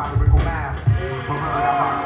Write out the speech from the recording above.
I'm math. But really, I'm not